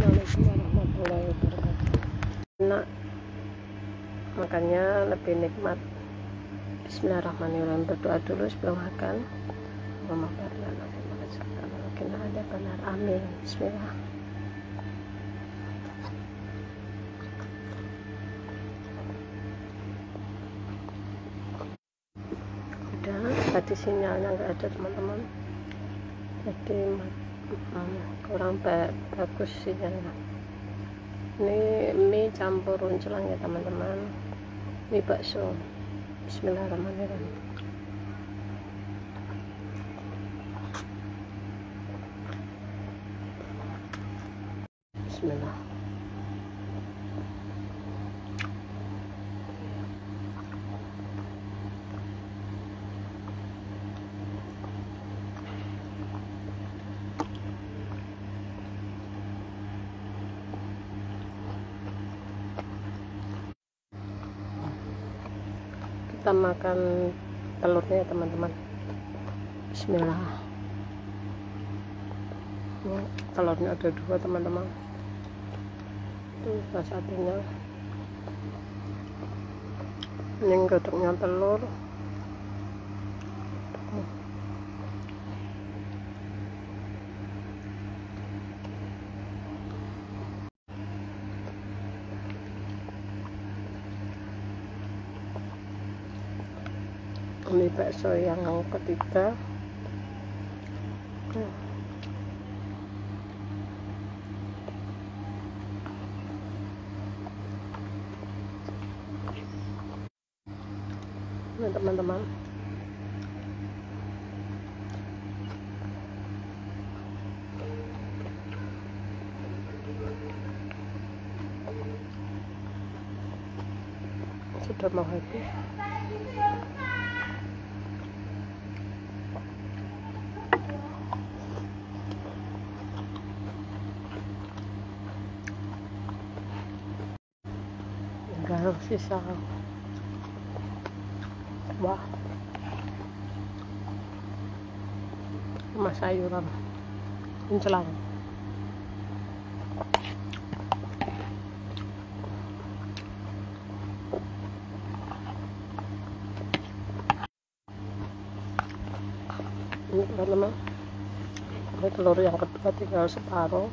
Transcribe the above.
Assalamualaikum warahmatullahi wabarakatuh enak. Makannya lebih nikmat. Bismillahirrahmanirrahim. Berdoa dulu sebelum makan. Mungkin ada benar amin. Bismillah. Udah tadi sinyalnya nggak ada teman-teman. Jadi hmm, kurang ba bagus sinyalnya ini mie campur runcelang ya teman-teman. Mie bakso. Bismillahirrahmanirrahim. Bismillah kita makan telurnya ya teman-teman. Bismillah. Ya, telurnya ada dua teman-teman. Itu salah satunya ini godoknya telur ini bakso yang ketiga. Ini teman-teman. Sudah mau habis tinggal sisa. Wah. Sama sayuran. Pencelang ini ini telur yang kedua tinggal separuh